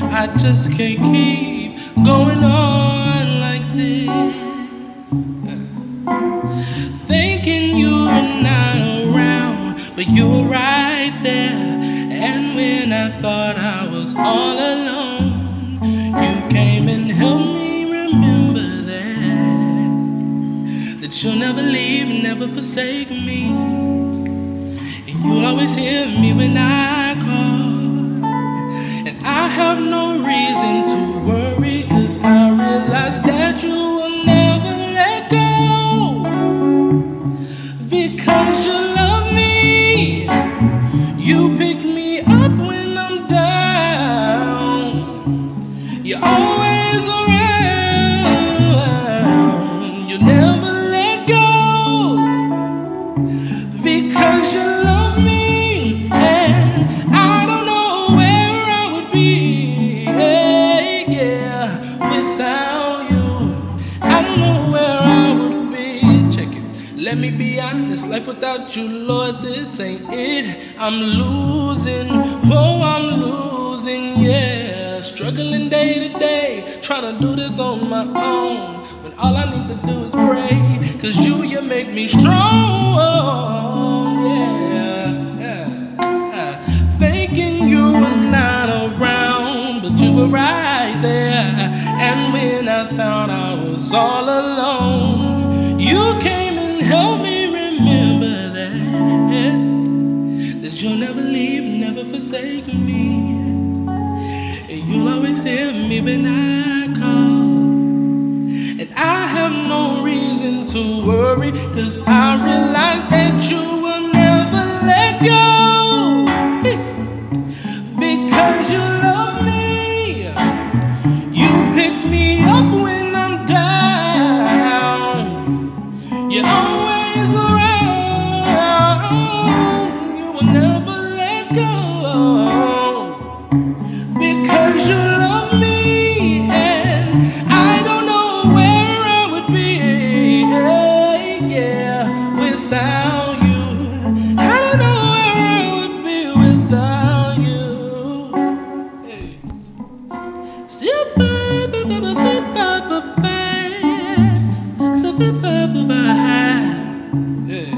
I just can't keep going on like this. Thinking you are not around, but you were right there. And when I thought I was all alone, you came and helped me remember that. That you'll never leave, never forsake me. And you'll always hear me when I have no reason to worry, cause I realize that you will never let go. Because you love me, you pick me up when I'm down. You're always Let me be honest, life without you, Lord, this ain't it. I'm losing, oh, I'm losing, yeah. Struggling day to day, trying to do this on my own. When all I need to do is pray, cause you, you make me strong, yeah. yeah. yeah. Thinking you were not around, but you were right there. And when I found I was all alone, you came you'll never leave, never forsake me. And you'll always hear me when I call. And I have no reason to worry, cause I realize that you the purple behind. Yeah.